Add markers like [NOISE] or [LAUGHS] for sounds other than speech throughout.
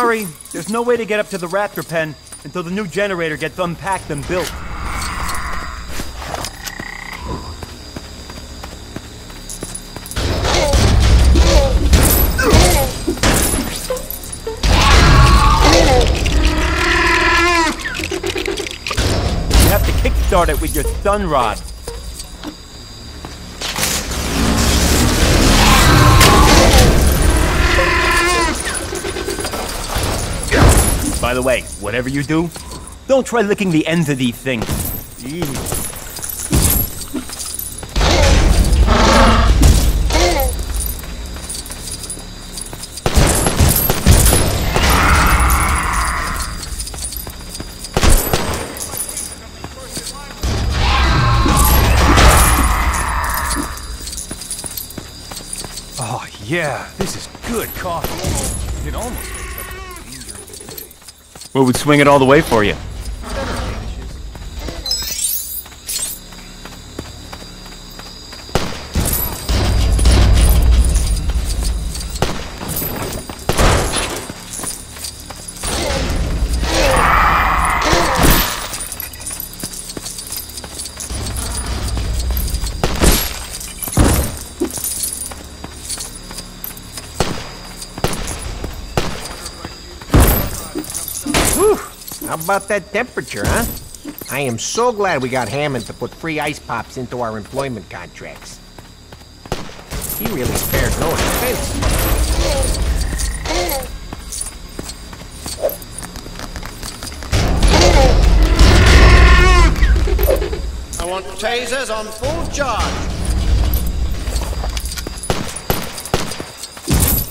Sorry, there's no way to get up to the raptor pen until the new generator gets unpacked and built. You have to kickstart it with your stun rod. By the way, whatever you do, don't try licking the ends of these things. Oh, yeah, this is good coffee. It almost What would swing it all the way for you? How about that temperature, huh? I am so glad we got Hammond to put free ice pops into our employment contracts. He really spared no expense. I want tasers on full charge.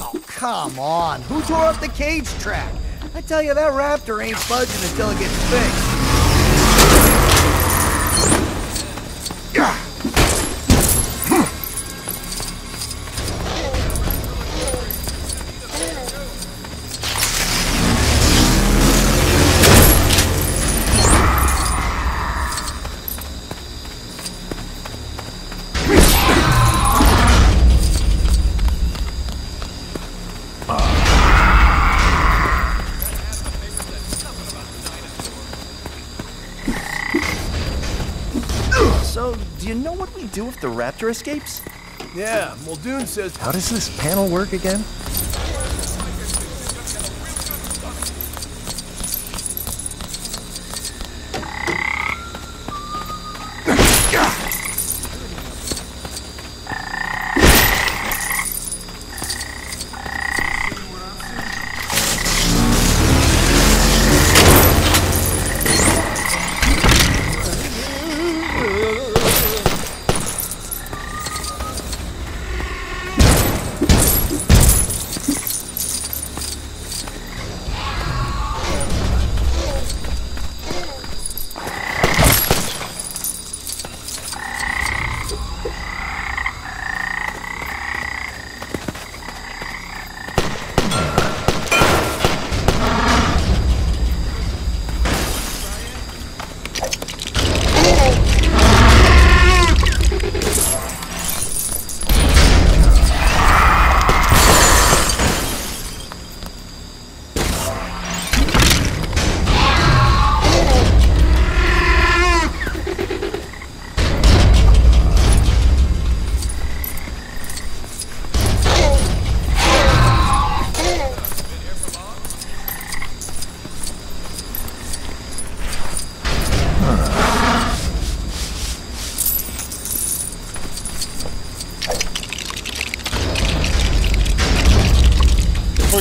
Oh, come on. Who tore up the cage track? I tell you, that raptor ain't budging until it gets fixed. If the raptor escapes? Yeah, Muldoon says How does this panel work again?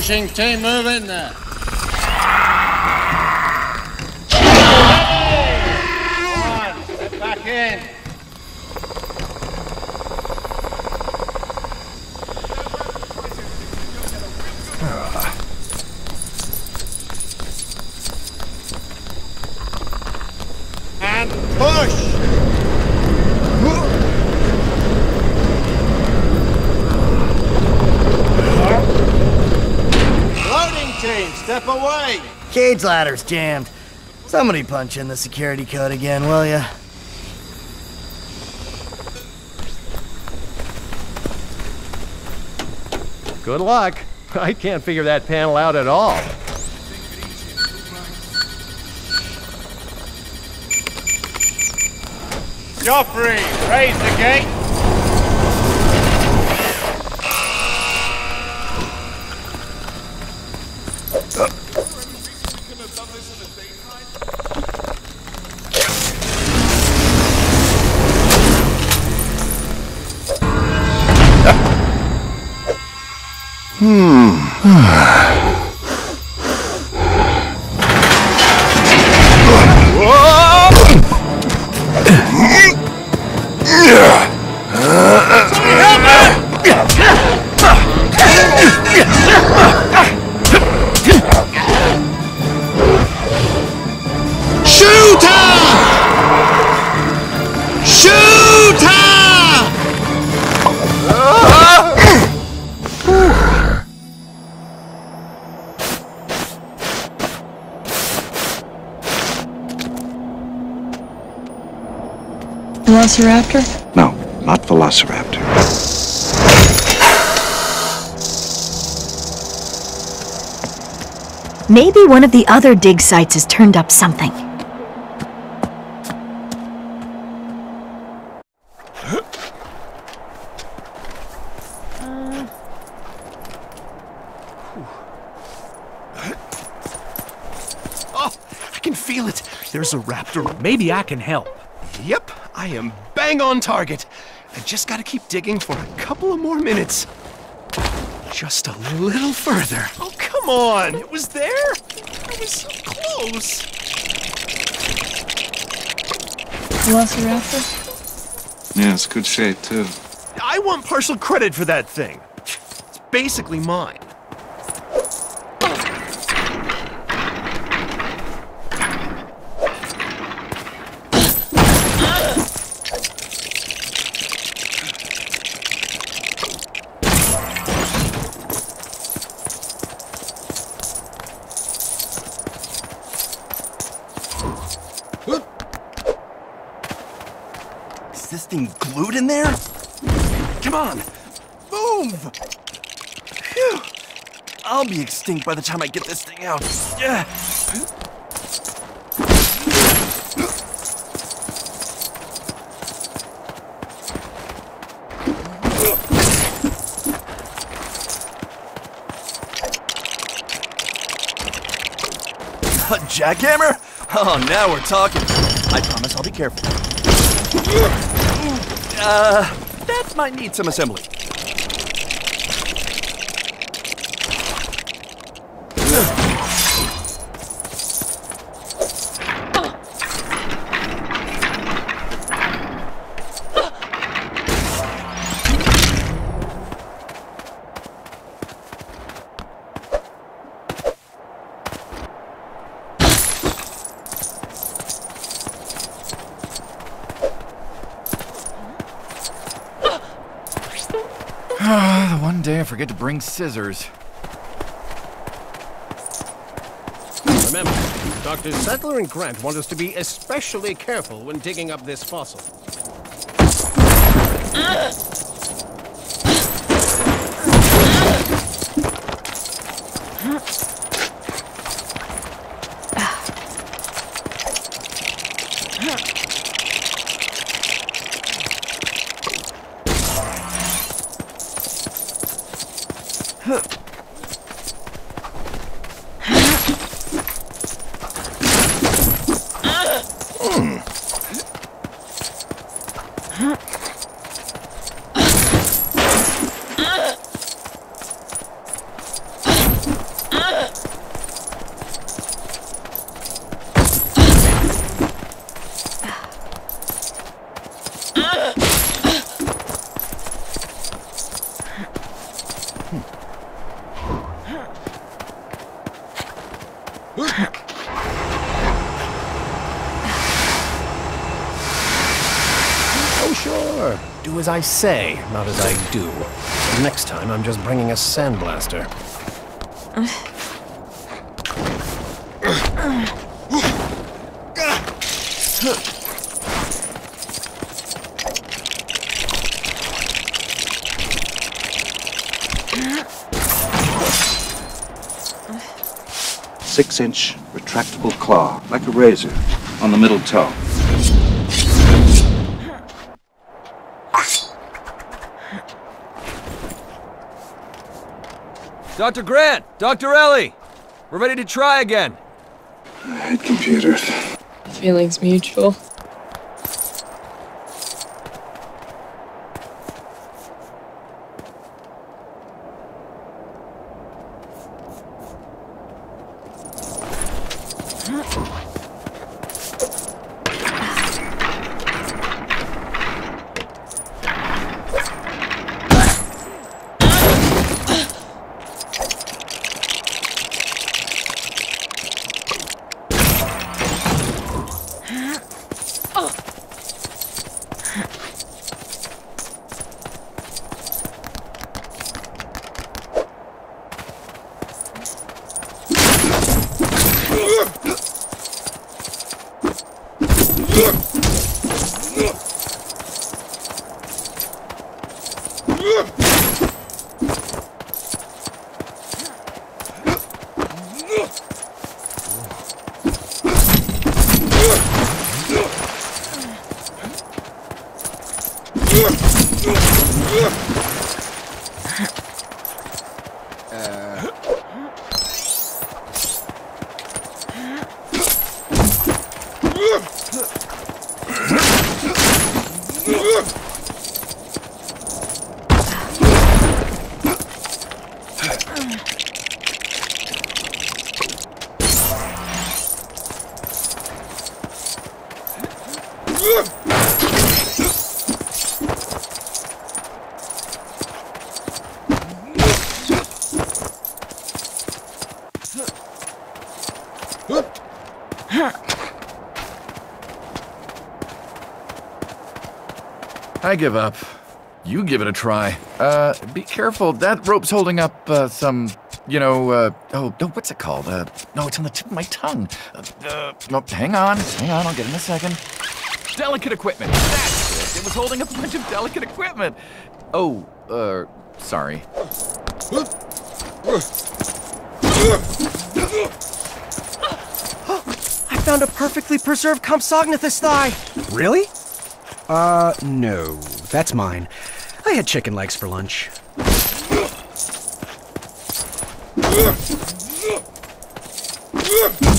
Team, move in there. Come on, back in. Cage ladder's jammed. Somebody punch in the security code again, will ya? Good luck. I can't figure that panel out at all. Jophery, raise the gate! Shoot [SIGHS] [SIGHS] Velociraptor? No, not Velociraptor. Maybe one of the other dig sites has turned up something. Oh, I can feel it. There's a raptor. Maybe I can help. Yep, I am bang on target. I just gotta keep digging for a couple of more minutes. Just a little further. Oh, come on. It was there. It was so close. Velociraptor? Yeah, it's good shape, too. I want partial credit for that thing. It's basically mine. Is this thing glued in there? Come on, move! Phew. I'll be extinct by the time I get this thing out. Yeah. A [LAUGHS] jackhammer? Oh, now we're talking. I promise I'll be careful. Uh, that might need some assembly. One day I forget to bring scissors. Remember, Dr. Sattler and Grant want us to be especially careful when digging up this fossil. Oh, sure. Do as I say, not as I do. Next time, I'm just bringing a sandblaster. Six inch retractable claw, like a razor, on the middle toe. Dr. Grant! Dr. Ellie! We're ready to try again. I hate computers. Feelings mutual. I give up. You give it a try. Uh, be careful. That rope's holding up uh, some, you know, uh, oh, what's it called? Uh, no, it's on the tip of my tongue. Uh, uh, no, hang on, hang on, I'll get in a second. Delicate equipment. That's it. It was holding up a bunch of delicate equipment. Oh, uh, sorry. I found a perfectly preserved Compsognathus thigh. Really? Uh, no. That's mine. I had chicken legs for lunch. [LAUGHS]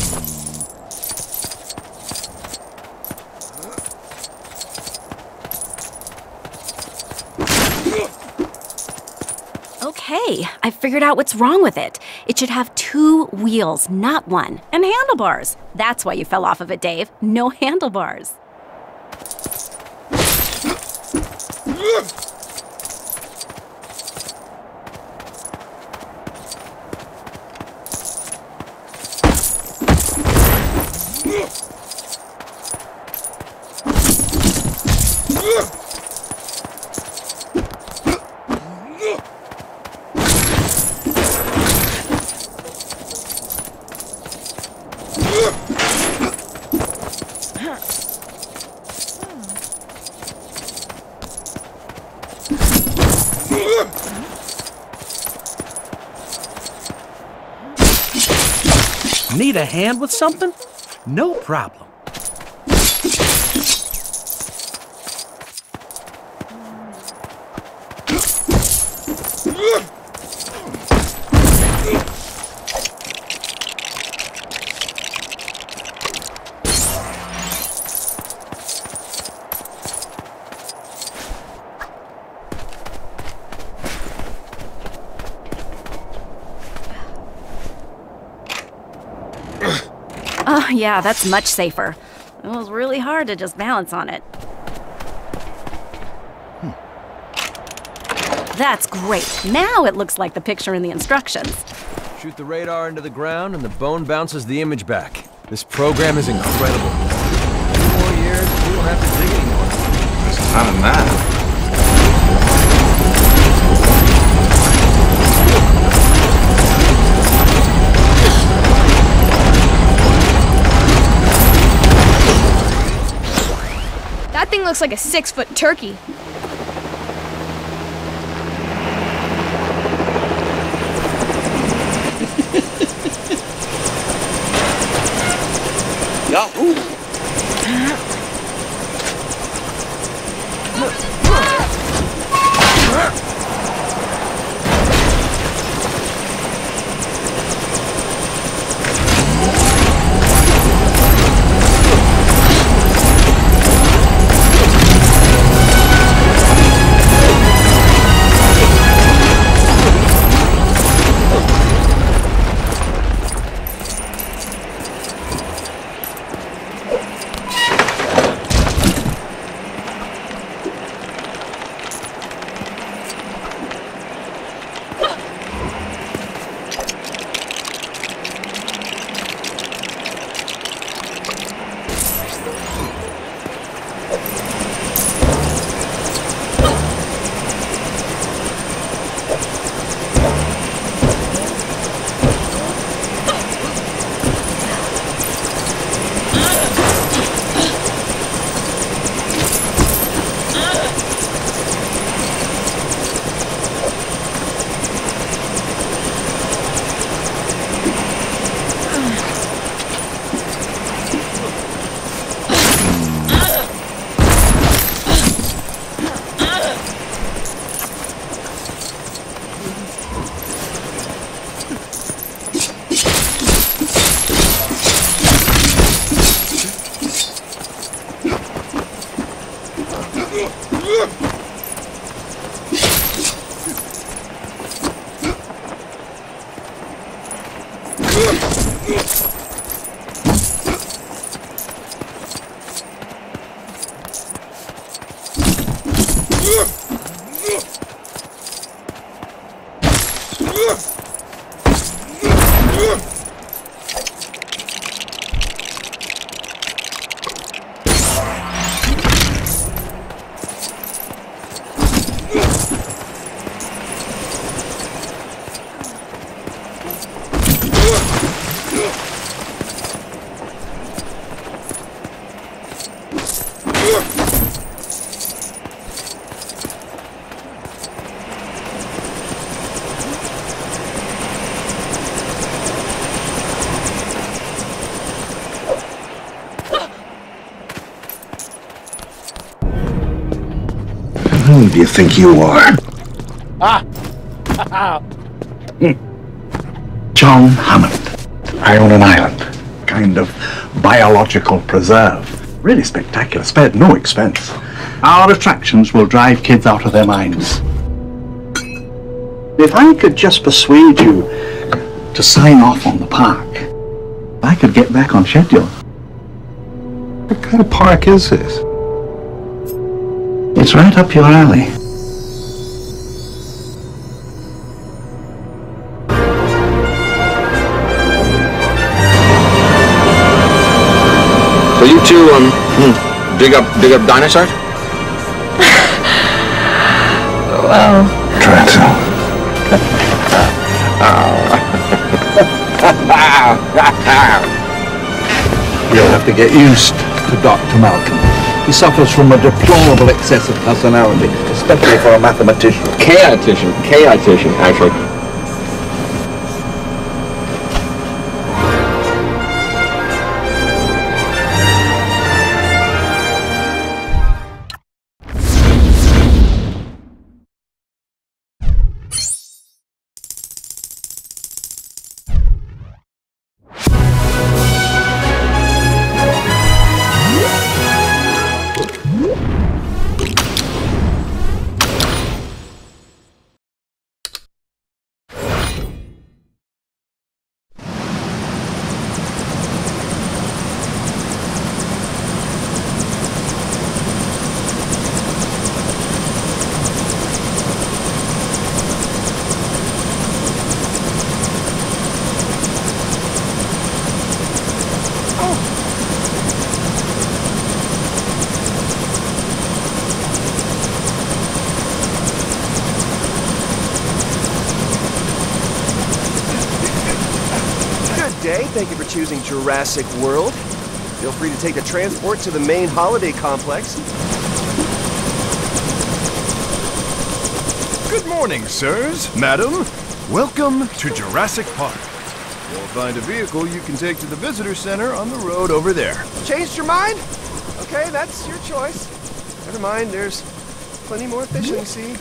Okay, I figured out what's wrong with it. It should have two wheels, not one, and handlebars. That's why you fell off of it, Dave. No handlebars. Need a hand with something? No problem. Oh, [LAUGHS] yeah, that's much safer. It was really hard to just balance on it. Hmm. That's great. Now it looks like the picture in the instructions. Shoot the radar into the ground and the bone bounces the image back. This program is incredible. Two more years, we won't have to dig anymore. There's a ton That thing looks like a six foot turkey. Do you think you are? Ah! [LAUGHS] John Hammond. I own an island. Kind of biological preserve. Really spectacular. Spared no expense. Our attractions will drive kids out of their minds. If I could just persuade you to sign off on the park, I could get back on schedule. What kind of park is this? It's right up your alley. So you two, um, hmm, dig up, dig up dinosaurs? [LAUGHS] Well, Try to. [LAUGHS] You'll have to get used to Dr. Malcolm. He suffers from a deplorable excess of personality, especially for a mathematician. Chaotician, chaotician, actually. Jurassic World. Feel free to take a transport to the main holiday complex. Good morning, sirs, madam. Welcome to Jurassic Park. You'll find a vehicle you can take to the visitor center on the road over there. Changed your mind? Okay, that's your choice. Never mind, there's plenty more fish to hmm? see.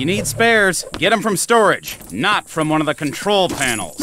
You need spares, get them from storage, not from one of the control panels.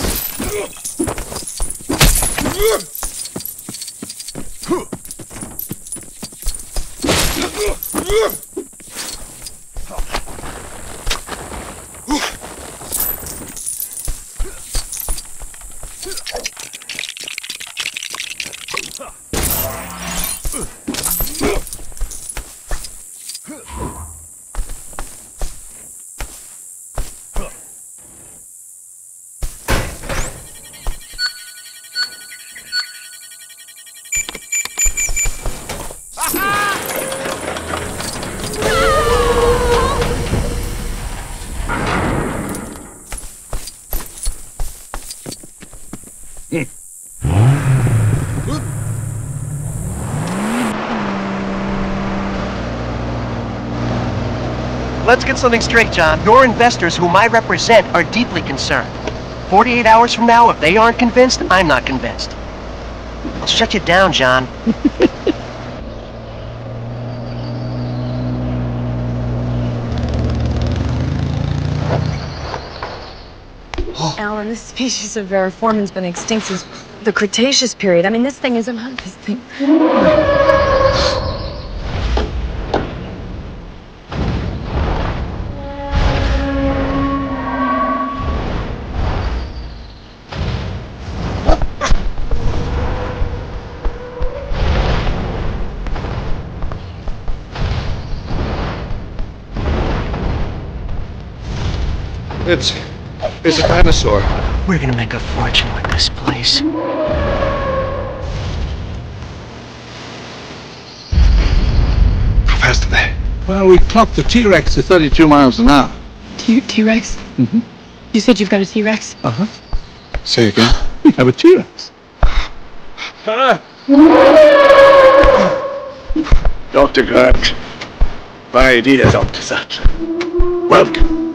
Let's get something straight, John. Your investors, whom I represent, are deeply concerned. 48 hours from now, if they aren't convinced, I'm not convinced. I'll shut you down, John. [LAUGHS] Alan, this species of Variformin's been extinct since the Cretaceous period. I mean, this thing is a this thing. It's. it's a dinosaur. We're gonna make a fortune with this place. How fast are they? Well, we clocked the T-Rex to 32 miles an hour. T T-Rex? Mm-hmm. You said you've got a T-Rex? Uh-huh. Say again. We have a T-Rex. Dr. Grant. My idea, Dr. Sattler. Welcome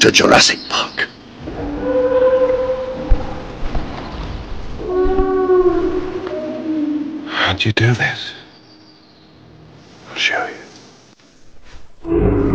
to Jurassic Park. How'd you do this? I'll show you.